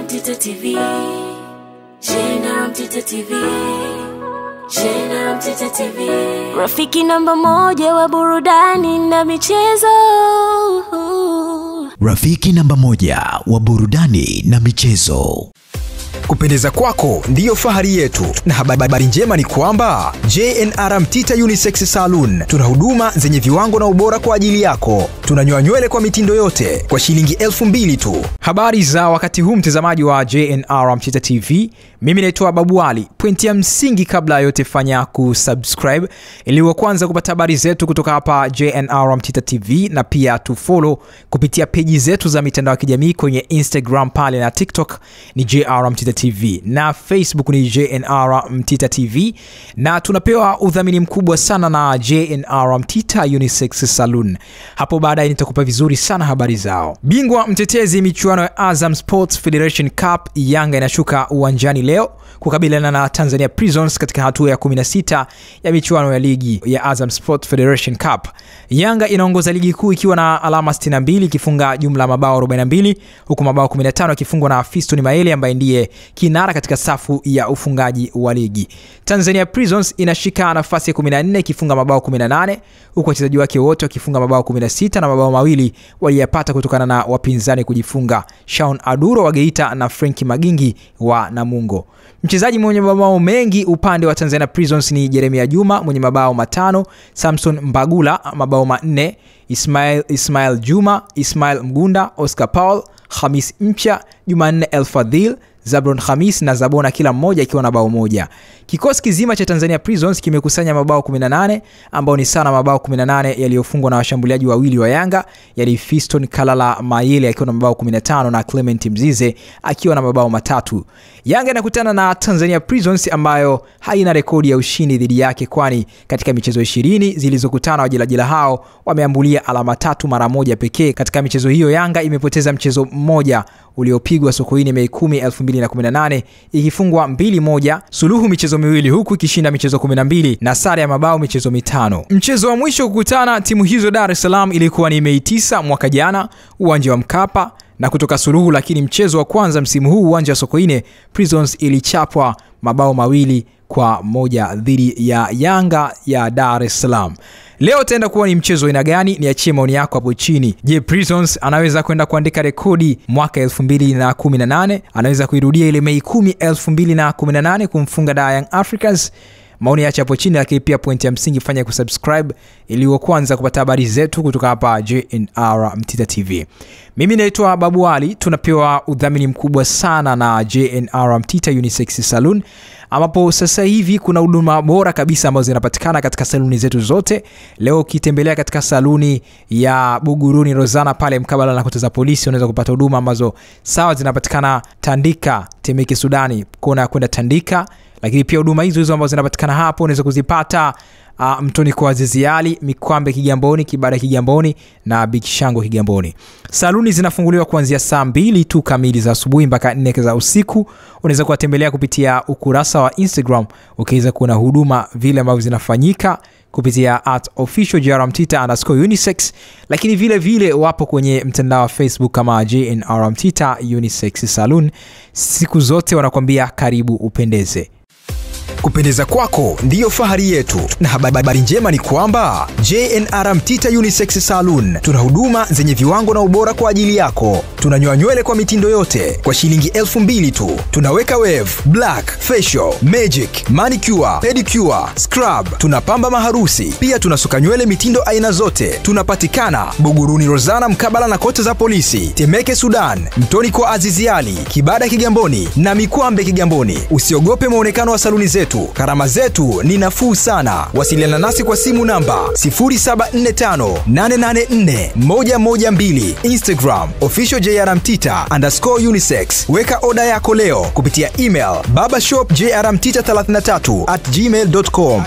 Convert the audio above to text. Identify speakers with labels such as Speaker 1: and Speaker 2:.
Speaker 1: Mtita TV. Jena Mtita TV. Jena Mtita TV. Rafiki namba moja wa burudani na michezo.
Speaker 2: Rafiki namba moja wa burudani na michezo.
Speaker 3: Kupendeza kwako ndiyo fahari yetu, na habari njema ni kwamba JNR Mtita Unisex Saloon tuna huduma zenye viwango na ubora kwa ajili yako. Tunanyoa nywele kwa mitindo yote kwa shilingi elfu mbili tu. Habari za wakati huu, mtazamaji wa JNR Mcheta TV, mimi naitwa Babu Ali. Pointi ya msingi kabla yote, fanya kusubscribe ili wa kwanza kupata habari zetu kutoka hapa JNR Mcheta TV, na pia tufollow kupitia peji zetu za mitandao ya kijamii kwenye Instagram pale na TikTok ni JR Mcheta TV na Facebook ni JNR Mtita TV, na tunapewa udhamini mkubwa sana na JNR Mtita Unisex Saloon. Hapo baadaye nitakupa vizuri sana habari zao. Bingwa mtetezi michuano ya Azam Sports Federation Cup, Yanga inashuka uwanjani leo kukabiliana na Tanzania Prisons katika hatua ya 16 ya michuano ya ligi ya Azam Sports Federation Cup. Yanga inaongoza ligi kuu ikiwa na alama 62 ikifunga jumla mabao 42 huku mabao 15 yakifungwa na Fiston Maele ambaye ndiye kinara katika safu ya ufungaji wa ligi. Tanzania Prisons inashika nafasi ya 14 ikifunga mabao 18 huku wachezaji wake wote wakifunga mabao 16 na mabao mawili waliyapata kutokana na wapinzani kujifunga, Shaun Aduro wa Geita na Frenki Magingi wa Namungo. Mchezaji mwenye mabao mengi upande wa Tanzania Prisons ni Jeremia Juma mwenye mabao matano, Samson Mbagula mabao manne, Ismail, Ismail Juma, Ismail Mgunda, Oscar Paul, Hamis Mpya, Jumanne El Zabron Khamis na Zabona kila mmoja akiwa na bao moja. Kikosi kizima cha Tanzania Prisons kimekusanya mabao 18 ambao ni sana mabao 18 yaliyofungwa na washambuliaji wawili wa Yanga, yani Fiston Kalala Mayele akiwa na mabao 15 na Clement Mzize akiwa na mabao matatu. Yanga inakutana na Tanzania Prisons ambayo haina rekodi ya ushindi dhidi yake, kwani katika michezo 20 zilizokutana wajelajela hao wameambulia alama tatu mara moja pekee. Katika michezo hiyo Yanga imepoteza mchezo mmoja uliopigwa Sokoine Mei 10, 2018 ikifungwa 2-1, suluhu michezo miwili huku ikishinda michezo 12 na sare ya mabao michezo mitano. Mchezo wa mwisho kukutana timu hizo Dar es Salaam ilikuwa ni Mei 9 mwaka jana uwanja wa Mkapa na kutoka suluhu, lakini mchezo wa kwanza msimu huu uwanja wa Sokoine Prisons ilichapwa mabao mawili kwa moja dhidi ya Yanga ya Dar es Salaam. Leo utaenda kuwa ni mchezo aina gani? Niachie maoni yako hapo chini. Je, Prisons anaweza kwenda kuandika rekodi mwaka 2018? Anaweza kuirudia ile Mei 10, 2018 kumfunga da Young Africans? Maoni yache hapo chini, lakini pia pointi ya msingi fanya kusubscribe ili kwanza kupata habari zetu kutoka hapa JNR Mtita TV. Mimi naitwa Babu Ali, tunapewa udhamini mkubwa sana na JNR Mtita Unisex Saloon ambapo sasa hivi kuna huduma bora kabisa ambazo zinapatikana katika saluni zetu zote. Leo ukitembelea katika saluni ya Buguruni Rozana pale mkabala na kota za polisi, unaweza kupata huduma ambazo sawa zinapatikana Tandika, Temeke, Sudani, kona ya kwenda Tandika lakini pia huduma hizo hizo ambazo zinapatikana hapo unaweza kuzipata uh, Mtoni kwa Azizi Ali, Mikwambe Kigamboni, Kibada Kigamboni na Bikishango Kigamboni. Saluni zinafunguliwa kuanzia saa mbili tu kamili za asubuhi mpaka nne za usiku. Unaweza kuwatembelea kupitia ukurasa wa Instagram ukiweza kuona huduma vile ambavyo zinafanyika kupitia at official jrmtita underscore unisex, lakini vile vile wapo kwenye mtandao wa Facebook kama jnrmtita Unisex Saloon. Siku zote wanakuambia karibu upendeze. Kupendeza kwako ndiyo fahari yetu, na habari njema ni kwamba JNR Mtita Unisex Salon tuna huduma zenye viwango na ubora kwa ajili yako. Tunanyoa nywele kwa mitindo yote kwa shilingi elfu mbili tu. Tunaweka wave, black, facial, magic, manicure, pedicure, scrub. Tunapamba maharusi, pia tunasuka nywele mitindo aina zote. Tunapatikana Buguruni Rozana mkabala na kote za polisi, Temeke Sudan, Mtoni kwa Aziziali, Kibada Kigamboni na Mikwambe Kigamboni. Usiogope muonekano wa saluni zetu, gharama zetu ni nafuu sana. Wasiliana nasi kwa simu namba 0745884112, Instagram official jrmtita underscore unisex. Weka oda yako leo kupitia email babashopjrmtita33 at gmail.com.